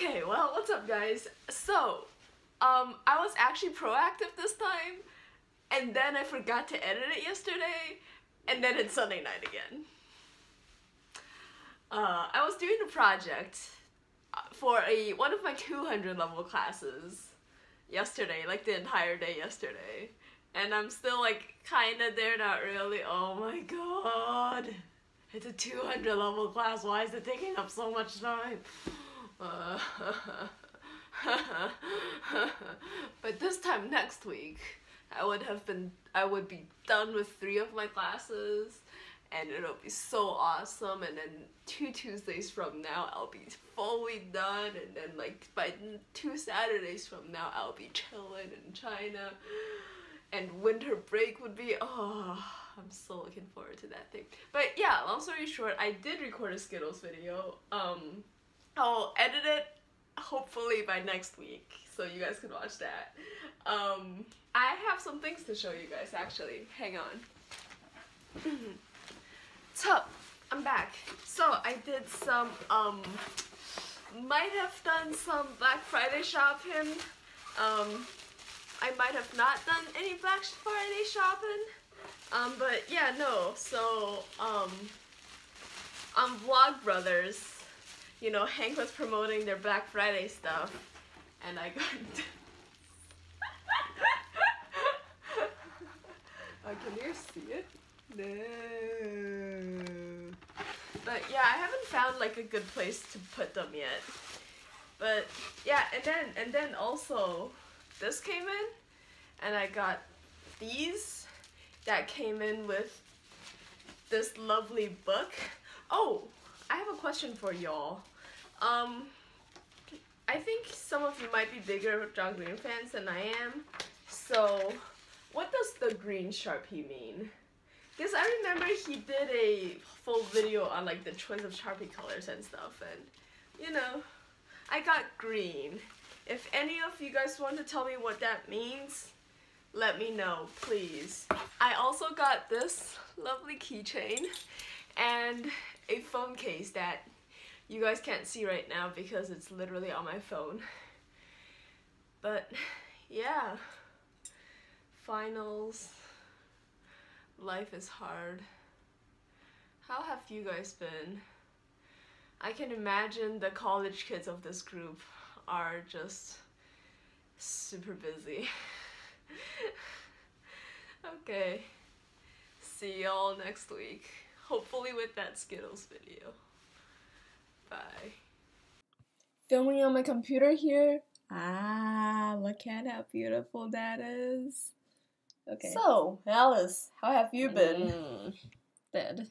Okay, well, what's up, guys? So, um, I was actually proactive this time, and then I forgot to edit it yesterday, and then it's Sunday night again. Uh, I was doing a project uh, for a one of my 200 level classes yesterday, like the entire day yesterday, and I'm still like kind of there, not really. Oh my god, it's a 200 level class. Why is it taking up so much time? But this time next week, I would have been, I would be done with three of my classes, and it'll be so awesome. And then two Tuesdays from now, I'll be fully done, and then like by two Saturdays from now, I'll be chilling in China, and winter break would be oh. I'm so looking forward to that thing. But yeah, long story short, I did record a Skittles video. Um, I'll edit it hopefully by next week so you guys can watch that. Um, I have some things to show you guys actually. Hang on. so, I'm back. So I did some, um, might have done some Black Friday shopping. Um, I might have not done any Black Friday shopping. Um, but yeah, no. So, um, on Vlogbrothers, you know, Hank was promoting their Black Friday stuff, and I got. oh, can you see it? No. But yeah, I haven't found like a good place to put them yet. But yeah, and then and then also this came in, and I got these that came in with this lovely book. Oh, I have a question for y'all. Um, I think some of you might be bigger John Green fans than I am. So, what does the green Sharpie mean? Because I remember he did a full video on like the choice of Sharpie colors and stuff and you know, I got green. If any of you guys want to tell me what that means, let me know, please. I also got this lovely keychain and a phone case that you guys can't see right now because it's literally on my phone. But yeah, finals, life is hard. How have you guys been? I can imagine the college kids of this group are just super busy. okay, see y'all next week. Hopefully with that Skittles video. Bye. Filming on my computer here. Ah, look at how beautiful that is. Okay. So, Alice, how have you been? Mm, dead.